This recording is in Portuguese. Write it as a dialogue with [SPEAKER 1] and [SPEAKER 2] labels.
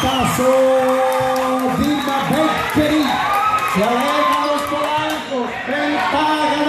[SPEAKER 1] caso Dilma Beckeri.
[SPEAKER 2] Se alejan los polacos. El paga